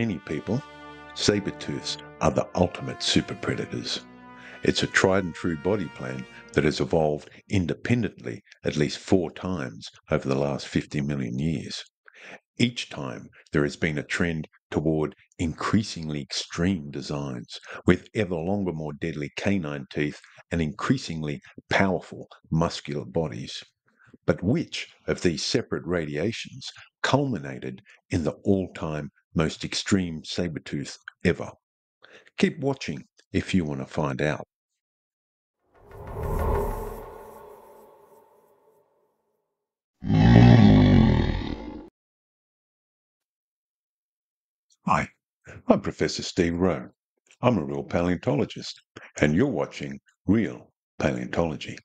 many people, saber-tooths are the ultimate super predators. It's a tried and true body plan that has evolved independently at least four times over the last 50 million years. Each time there has been a trend toward increasingly extreme designs with ever longer, more deadly canine teeth and increasingly powerful muscular bodies. But which of these separate radiations culminated in the all time most extreme saber tooth ever? Keep watching if you want to find out. Hi, I'm Professor Steve Wroe. I'm a real paleontologist, and you're watching Real Paleontology.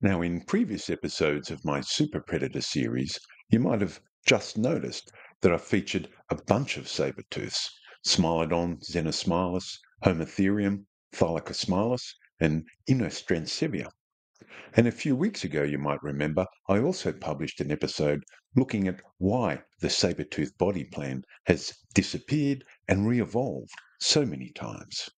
Now, in previous episodes of my Super Predator series, you might have just noticed that I've featured a bunch of saber-tooths Smilodon, Xenosmilus, Homotherium, Thylacosmilus, and Inostrancevia. And a few weeks ago, you might remember, I also published an episode looking at why the saber-tooth body plan has disappeared and re-evolved so many times.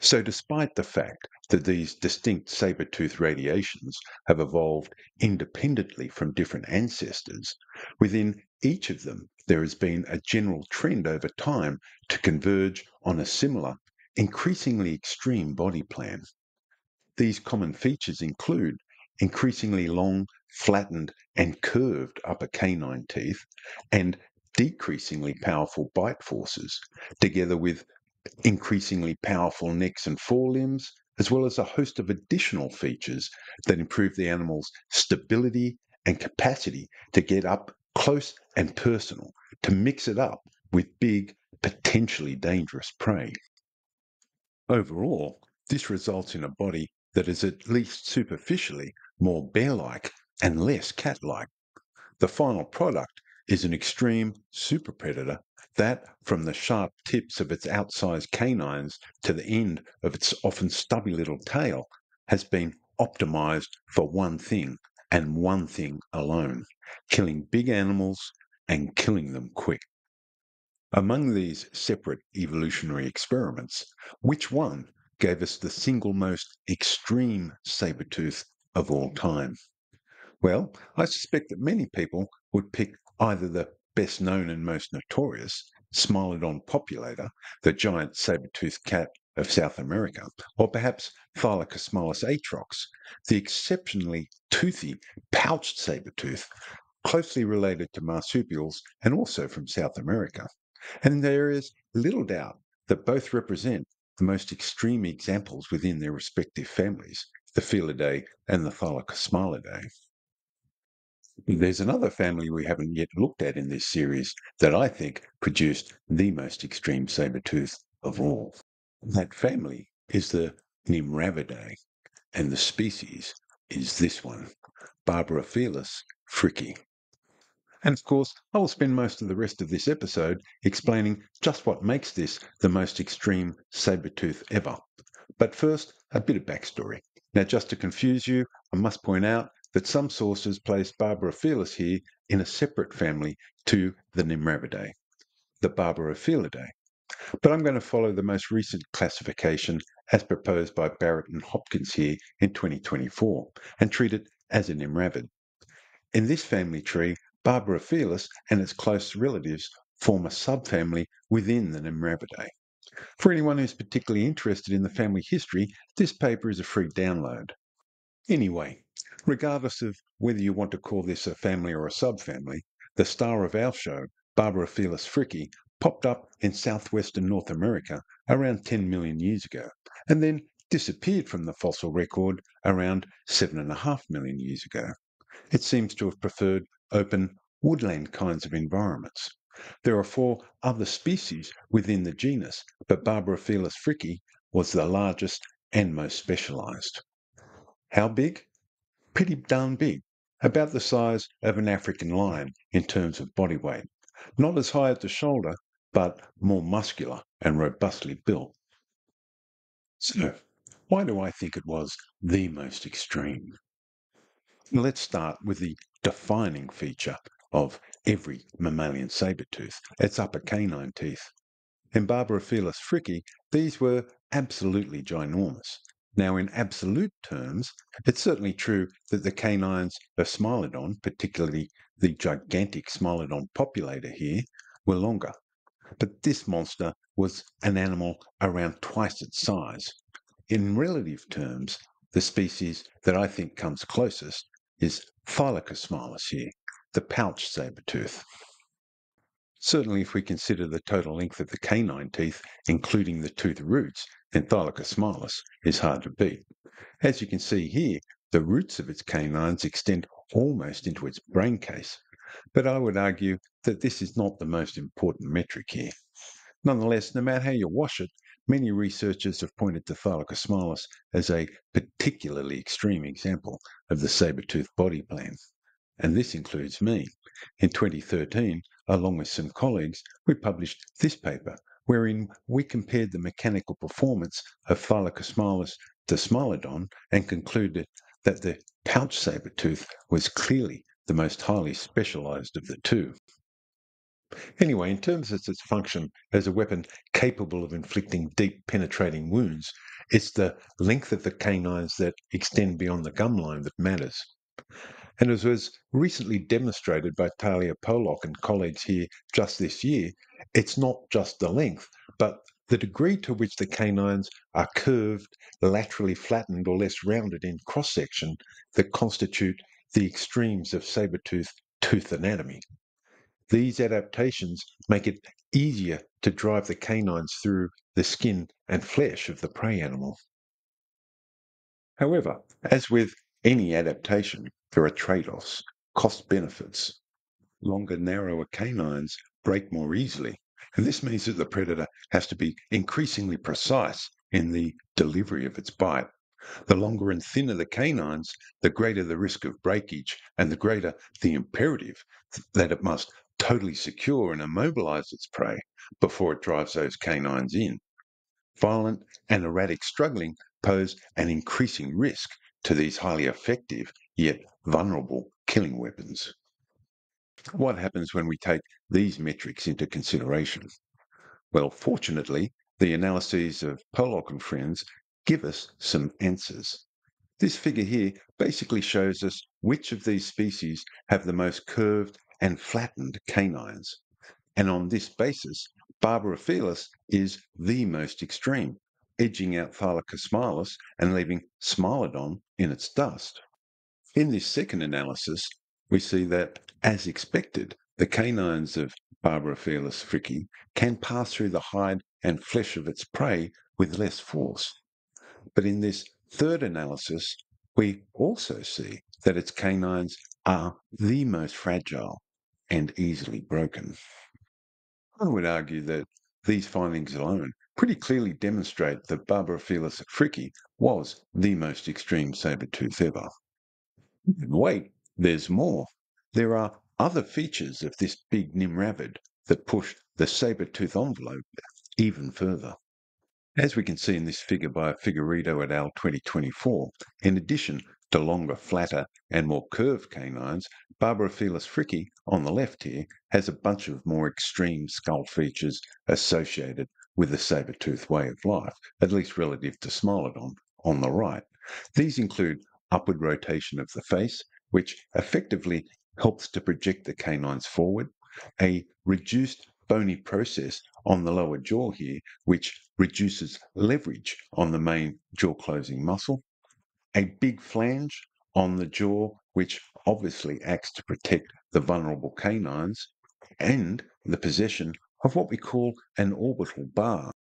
So despite the fact that these distinct saber-tooth radiations have evolved independently from different ancestors, within each of them there has been a general trend over time to converge on a similar, increasingly extreme body plan. These common features include increasingly long, flattened, and curved upper canine teeth and decreasingly powerful bite forces, together with increasingly powerful necks and forelimbs, as well as a host of additional features that improve the animal's stability and capacity to get up close and personal, to mix it up with big, potentially dangerous prey. Overall, this results in a body that is at least superficially more bear-like and less cat-like. The final product is an extreme super predator that, from the sharp tips of its outsized canines to the end of its often stubby little tail, has been optimized for one thing and one thing alone killing big animals and killing them quick. Among these separate evolutionary experiments, which one gave us the single most extreme saber tooth of all time? Well, I suspect that many people would pick either the best known and most notorious Smilodon populator, the giant saber-toothed cat of South America, or perhaps Thylacosmilus atrox, the exceptionally toothy, pouched saber-tooth, closely related to marsupials and also from South America. And there is little doubt that both represent the most extreme examples within their respective families, the Felidae and the Thylacosmilidae. There's another family we haven't yet looked at in this series that I think produced the most extreme saber tooth of all. That family is the Nimravidae, and the species is this one, Barbourofelis fricki. And of course, I will spend most of the rest of this episode explaining just what makes this the most extreme saber tooth ever. But first, a bit of backstory. Now, just to confuse you, I must point out that some sources place Barbourofelis here in a separate family to the Nimravidae, the Barbourofelidae. But I'm going to follow the most recent classification as proposed by Barrett and Hopkins here in 2024 and treat it as a Nimravid. In this family tree, Barbourofelis and its close relatives form a subfamily within the Nimravidae. For anyone who's particularly interested in the family history, this paper is a free download. Anyway, regardless of whether you want to call this a family or a subfamily, the star of our show, Barbourofelis fricki, popped up in southwestern North America around 10 million years ago, and then disappeared from the fossil record around 7.5 million years ago. It seems to have preferred open woodland kinds of environments. There are four other species within the genus, but Barbourofelis fricki was the largest and most specialized. How big? Pretty darn big, about the size of an African lion in terms of body weight. Not as high at the shoulder, but more muscular and robustly built. So, why do I think it was the most extreme? Let's start with the defining feature of every mammalian saber tooth, its upper canine teeth. In Barbourofelis fricki, these were absolutely ginormous. Now, in absolute terms, it's certainly true that the canines of Smilodon, particularly the gigantic Smilodon populator here, were longer. But this monster was an animal around twice its size. In relative terms, the species that I think comes closest is Thylacosmilus here, the pouch saber-tooth. Certainly, if we consider the total length of the canine teeth, including the tooth roots, then Thylacosmilus is hard to beat. As you can see here, the roots of its canines extend almost into its brain case, but I would argue that this is not the most important metric here. Nonetheless, no matter how you wash it, many researchers have pointed to Thylacosmilus as a particularly extreme example of the saber-tooth body plan. And this includes me. In 2013, along with some colleagues, we published this paper wherein we compared the mechanical performance of Thylacosmilus to Smilodon and concluded that the pouch saber-tooth was clearly the most highly specialized of the two. Anyway, in terms of its function as a weapon capable of inflicting deep penetrating wounds, it's the length of the canines that extend beyond the gum line that matters. And as was recently demonstrated by Tahlia Pollock and colleagues here just this year, it's not just the length, but the degree to which the canines are curved, laterally flattened, or less rounded in cross section that constitute the extremes of saber-tooth tooth anatomy. These adaptations make it easier to drive the canines through the skin and flesh of the prey animal. However, as with any adaptation, there are trade-offs, cost benefits. Longer, narrower canines break more easily, and this means that the predator has to be increasingly precise in the delivery of its bite. The longer and thinner the canines, the greater the risk of breakage and the greater the imperative that it must totally secure and immobilize its prey before it drives those canines in. Violent and erratic struggling pose an increasing risk to these highly effective yet vulnerable killing weapons. What happens when we take these metrics into consideration? Well, fortunately, the analyses of Pollock and friends give us some answers. This figure here basically shows us which of these species have the most curved and flattened canines. And on this basis, Barbourofelis is the most extreme, edging out Thylacosmilus and leaving Smilodon in its dust. In this second analysis, we see that, as expected, the canines of Barbourofelis fricki can pass through the hide and flesh of its prey with less force. But in this third analysis, we also see that its canines are the most fragile and easily broken. I would argue that these findings alone pretty clearly demonstrate that Barbourofelis fricki was the most extreme saber tooth ever. And wait, there's more. There are other features of this big Nimravid that push the saber tooth envelope even further. As we can see in this figure by Figueiredo et al. 2024, in addition to longer, flatter, and more curved canines, Barbourofelis fricki, on the left here, has a bunch of more extreme skull features associated with the saber-tooth way of life, at least relative to Smilodon on the right. These include upward rotation of the face, which effectively helps to project the canines forward, a reduced bony process on the lower jaw here, which reduces leverage on the main jaw closing muscle, a big flange on the jaw, which obviously acts to protect the vulnerable canines, and the possession of what we call an orbital bar.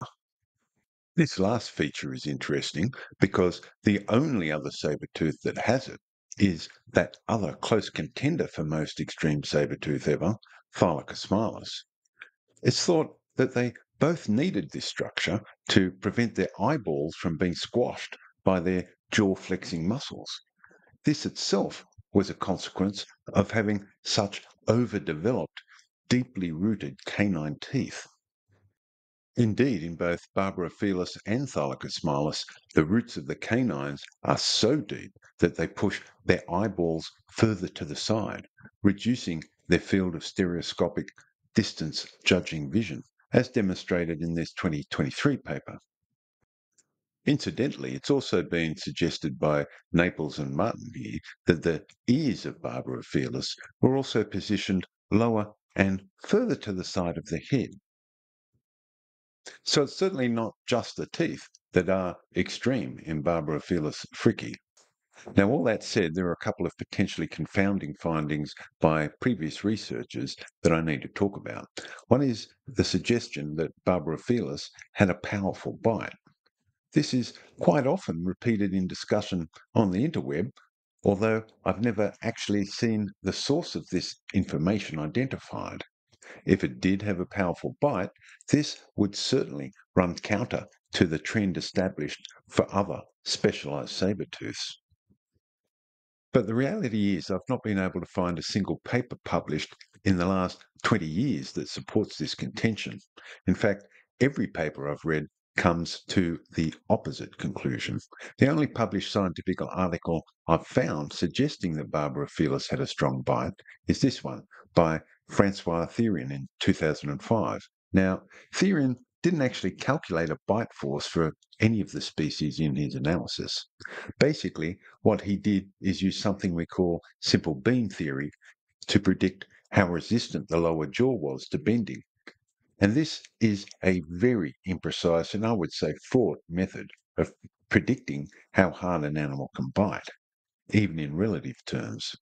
This last feature is interesting because the only other saber tooth that has it is that other close contender for most extreme saber tooth ever, Thylacosmilus. It's thought that they both needed this structure to prevent their eyeballs from being squashed by their jaw flexing muscles. This itself was a consequence of having such overdeveloped, deeply rooted canine teeth. Indeed, in both Barbara Barbourofelis and Thylacosmilus, the roots of the canines are so deep that they push their eyeballs further to the side, reducing their field of stereoscopic distance judging vision, as demonstrated in this 2023 paper. Incidentally, it's also been suggested by Naples and Martin here that the ears of Barbourofelis were also positioned lower and further to the side of the head. So it's certainly not just the teeth that are extreme in Barbourofelis fricki. Now, all that said, there are a couple of potentially confounding findings by previous researchers that I need to talk about. One is the suggestion that Barbourofelis had a powerful bite. This is quite often repeated in discussion on the interweb, although I've never actually seen the source of this information identified. If it did have a powerful bite, this would certainly run counter to the trend established for other specialized saber tooths. But the reality is, I've not been able to find a single paper published in the last 20 years that supports this contention. In fact, every paper I've read comes to the opposite conclusion. The only published scientific article I've found suggesting that Barbourofelis had a strong bite is this one by Francois Therrien in 2005. Now, Therrien didn't actually calculate a bite force for any of the species in his analysis. Basically, what he did is use something we call simple beam theory to predict how resistant the lower jaw was to bending and this is a very imprecise and I would say fraught method of predicting how hard an animal can bite, even in relative terms.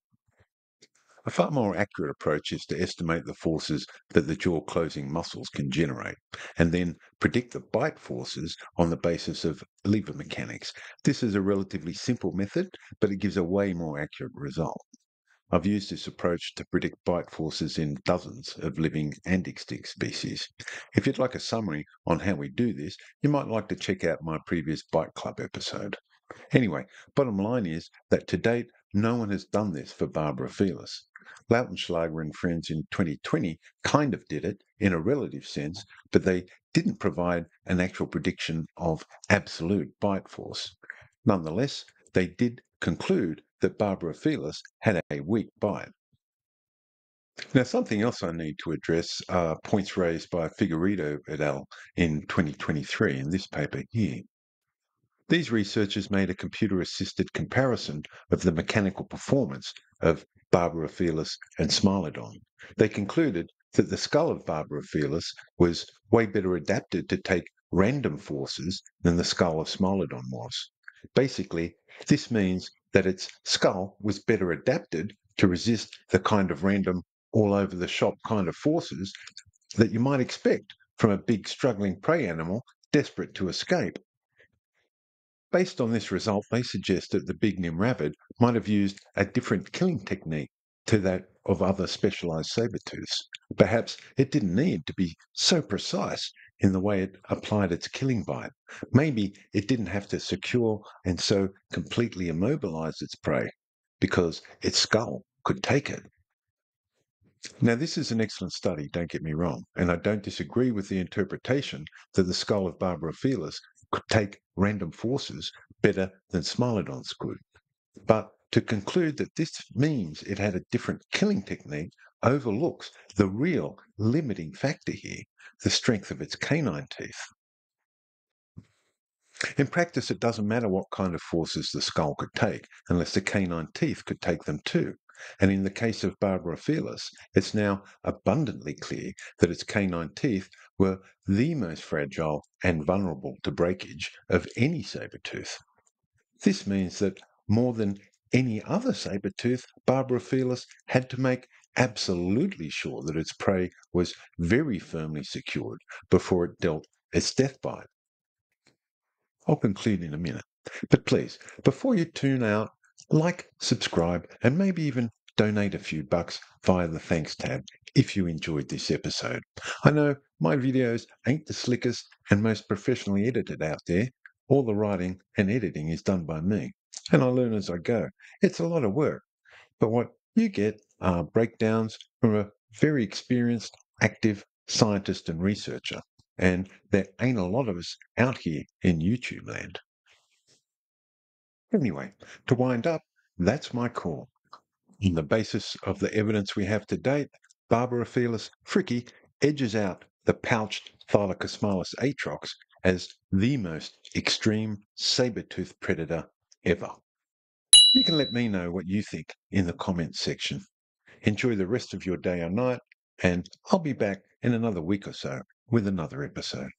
A far more accurate approach is to estimate the forces that the jaw closing muscles can generate, and then predict the bite forces on the basis of lever mechanics. This is a relatively simple method, but it gives a way more accurate result. I've used this approach to predict bite forces in dozens of living and extinct species. If you'd like a summary on how we do this, you might like to check out my previous Bite Club episode. Anyway, bottom line is that to date, no one has done this for Barbourofelis. Lautenschlager and friends in 2020 kind of did it in a relative sense, but they didn't provide an actual prediction of absolute bite force. Nonetheless, they did conclude that Barbourofelis had a weak bite. Now, something else I need to address are points raised by Figueiredo et al. in 2023 in this paper here. These researchers made a computer assisted comparison of the mechanical performance of Barbourofelis and Smilodon. They concluded that the skull of Barbourofelis was way better adapted to take random forces than the skull of Smilodon was. Basically, this means that its skull was better adapted to resist the kind of random, all over the shop kind of forces that you might expect from a big struggling prey animal desperate to escape. Based on this result, they suggest that the big Nimravid might have used a different killing technique to that of other specialized saber tooths. Perhaps it didn't need to be so precise in the way it applied its killing bite. Maybe it didn't have to secure and so completely immobilize its prey because its skull could take it. Now, this is an excellent study, don't get me wrong, and I don't disagree with the interpretation that the skull of Barbourofelis could take random forces better than Smilodons could. But to conclude that this means it had a different killing technique overlooks the real limiting factor here, the strength of its canine teeth. In practice, it doesn't matter what kind of forces the skull could take, unless the canine teeth could take them too. And in the case of Barbourofelis, it's now abundantly clear that its canine teeth were the most fragile and vulnerable to breakage of any saber tooth. This means that more than any other saber tooth, Barbourofelis had to make absolutely sure that its prey was very firmly secured before it dealt its death bite. I'll conclude in a minute. But please, before you tune out, like, subscribe, and maybe even donate a few bucks via the thanks tab if you enjoyed this episode. I know my videos ain't the slickest and most professionally edited out there. All the writing and editing is done by me and I learn as I go. It's a lot of work, but what you get are breakdowns from a very experienced, active scientist and researcher. And there ain't a lot of us out here in YouTube land. Anyway, to wind up, that's my call. On the basis of the evidence we have to date, Barbourofelis fricki edges out the pouched Thylacosmilus atrox as the most extreme saber-toothed predator ever. You can let me know what you think in the comments section. Enjoy the rest of your day or night, and I'll be back in another week or so with another episode.